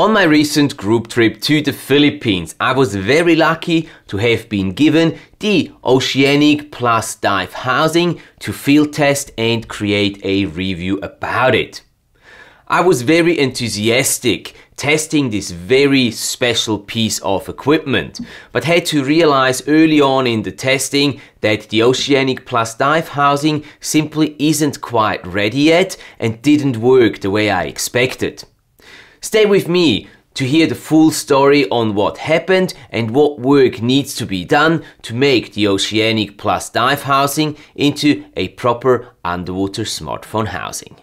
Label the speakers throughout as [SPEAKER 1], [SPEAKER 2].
[SPEAKER 1] On my recent group trip to the Philippines, I was very lucky to have been given the Oceanic Plus Dive housing to field test and create a review about it. I was very enthusiastic testing this very special piece of equipment, but had to realize early on in the testing that the Oceanic Plus Dive housing simply isn't quite ready yet and didn't work the way I expected. Stay with me to hear the full story on what happened and what work needs to be done to make the Oceanic Plus dive housing into a proper underwater smartphone housing.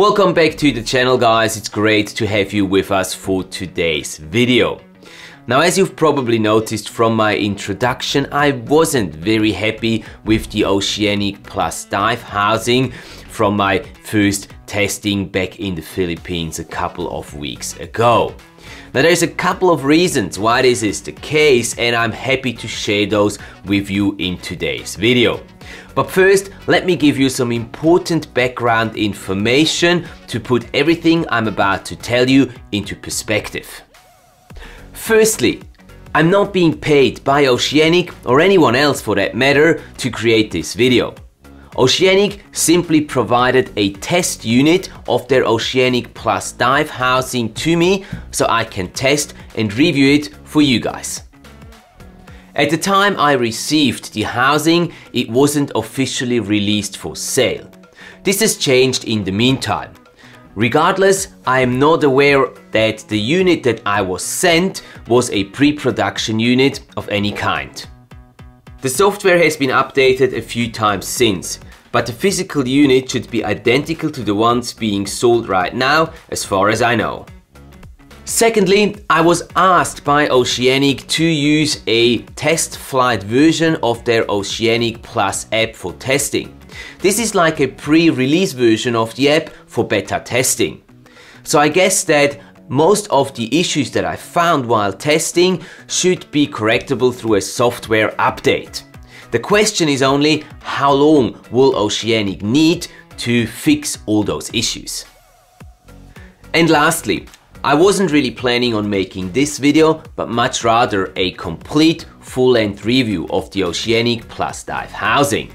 [SPEAKER 1] Welcome back to the channel guys, it's great to have you with us for today's video. Now as you've probably noticed from my introduction, I wasn't very happy with the Oceanic Plus dive housing from my first testing back in the Philippines a couple of weeks ago. Now there's a couple of reasons why this is the case and I'm happy to share those with you in today's video. But first, let me give you some important background information to put everything I'm about to tell you into perspective. Firstly, I'm not being paid by Oceanic or anyone else for that matter to create this video. Oceanic simply provided a test unit of their Oceanic Plus dive housing to me so I can test and review it for you guys. At the time I received the housing, it wasn't officially released for sale. This has changed in the meantime. Regardless, I am not aware that the unit that I was sent was a pre-production unit of any kind. The software has been updated a few times since, but the physical unit should be identical to the ones being sold right now, as far as I know. Secondly, I was asked by Oceanic to use a test flight version of their Oceanic Plus app for testing. This is like a pre-release version of the app for beta testing. So I guess that most of the issues that I found while testing should be correctable through a software update. The question is only how long will Oceanic need to fix all those issues. And lastly, I wasn't really planning on making this video, but much rather a complete full-length review of the Oceanic Plus Dive housing.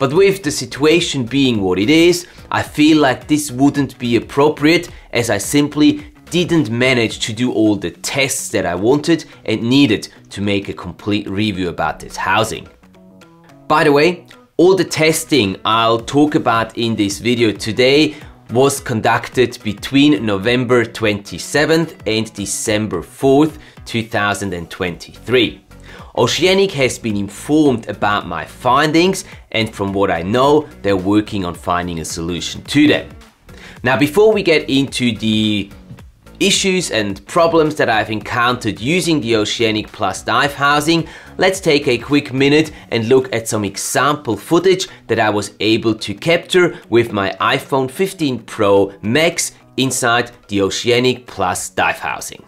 [SPEAKER 1] But with the situation being what it is, I feel like this wouldn't be appropriate as I simply didn't manage to do all the tests that I wanted and needed to make a complete review about this housing. By the way, all the testing I'll talk about in this video today was conducted between November 27th and December 4th, 2023. Oceanic has been informed about my findings and from what I know, they're working on finding a solution to them. Now before we get into the issues and problems that I've encountered using the Oceanic Plus dive housing, let's take a quick minute and look at some example footage that I was able to capture with my iPhone 15 Pro Max inside the Oceanic Plus dive housing.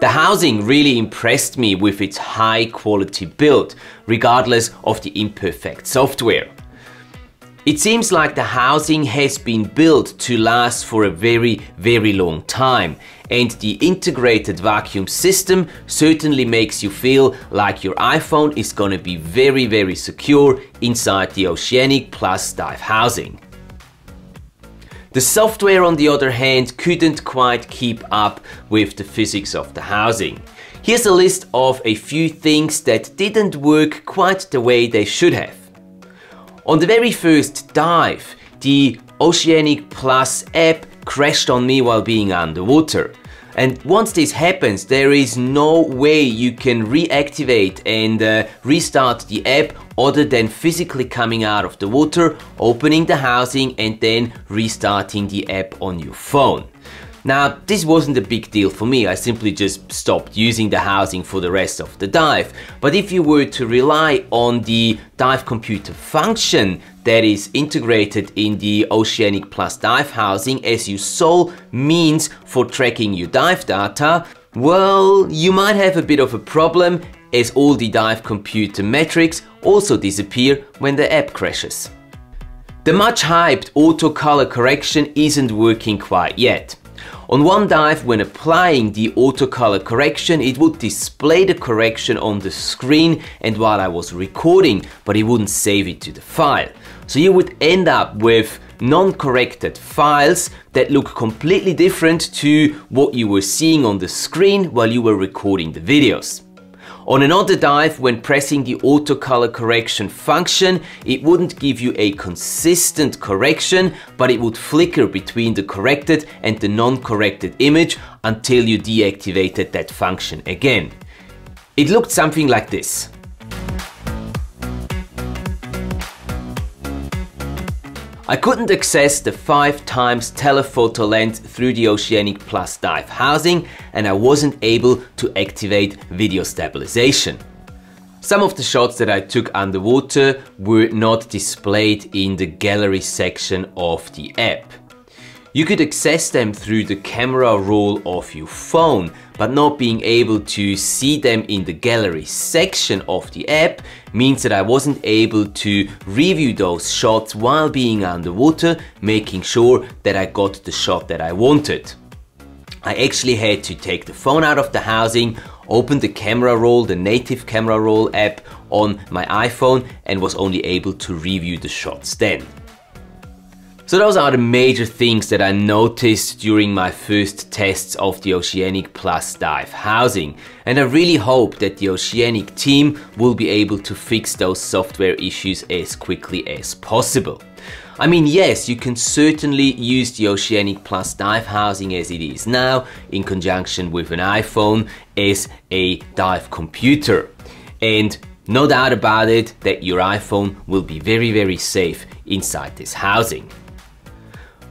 [SPEAKER 1] The housing really impressed me with its high quality build, regardless of the imperfect software. It seems like the housing has been built to last for a very, very long time and the integrated vacuum system certainly makes you feel like your iPhone is gonna be very, very secure inside the Oceanic Plus dive housing. The software on the other hand couldn't quite keep up with the physics of the housing. Here's a list of a few things that didn't work quite the way they should have. On the very first dive, the Oceanic Plus app crashed on me while being underwater. And once this happens, there is no way you can reactivate and uh, restart the app other than physically coming out of the water, opening the housing and then restarting the app on your phone. Now, this wasn't a big deal for me, I simply just stopped using the housing for the rest of the dive. But if you were to rely on the dive computer function that is integrated in the Oceanic Plus dive housing as your sole means for tracking your dive data, well, you might have a bit of a problem as all the dive computer metrics also disappear when the app crashes. The much hyped auto color correction isn't working quite yet. On one dive, when applying the auto color correction, it would display the correction on the screen and while I was recording, but it wouldn't save it to the file. So you would end up with non-corrected files that look completely different to what you were seeing on the screen while you were recording the videos. On another dive, when pressing the auto color correction function, it wouldn't give you a consistent correction, but it would flicker between the corrected and the non-corrected image until you deactivated that function again. It looked something like this. I couldn't access the 5 times telephoto lens through the Oceanic Plus dive housing and I wasn't able to activate video stabilization. Some of the shots that I took underwater were not displayed in the gallery section of the app. You could access them through the camera roll of your phone, but not being able to see them in the gallery section of the app means that I wasn't able to review those shots while being underwater, making sure that I got the shot that I wanted. I actually had to take the phone out of the housing, open the camera roll, the native camera roll app on my iPhone and was only able to review the shots then. So those are the major things that I noticed during my first tests of the Oceanic Plus dive housing. And I really hope that the Oceanic team will be able to fix those software issues as quickly as possible. I mean, yes, you can certainly use the Oceanic Plus dive housing as it is now in conjunction with an iPhone as a dive computer. And no doubt about it that your iPhone will be very, very safe inside this housing.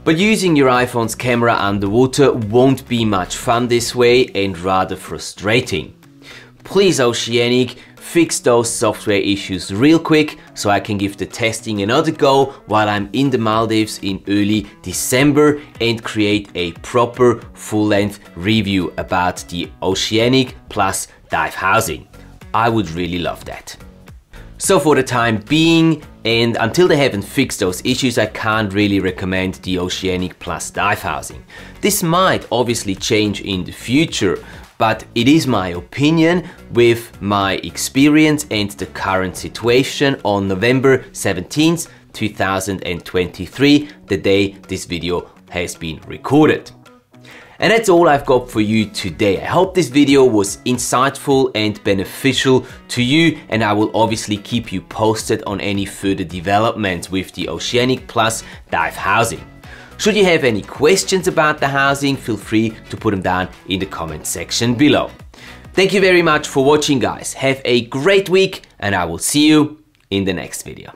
[SPEAKER 1] But using your iPhone's camera underwater won't be much fun this way and rather frustrating. Please Oceanic, fix those software issues real quick so I can give the testing another go while I'm in the Maldives in early December and create a proper full-length review about the Oceanic plus dive housing. I would really love that. So for the time being, and until they haven't fixed those issues, I can't really recommend the Oceanic Plus dive housing. This might obviously change in the future, but it is my opinion with my experience and the current situation on November 17th, 2023, the day this video has been recorded. And that's all I've got for you today. I hope this video was insightful and beneficial to you and I will obviously keep you posted on any further developments with the Oceanic Plus dive housing. Should you have any questions about the housing, feel free to put them down in the comment section below. Thank you very much for watching guys. Have a great week and I will see you in the next video.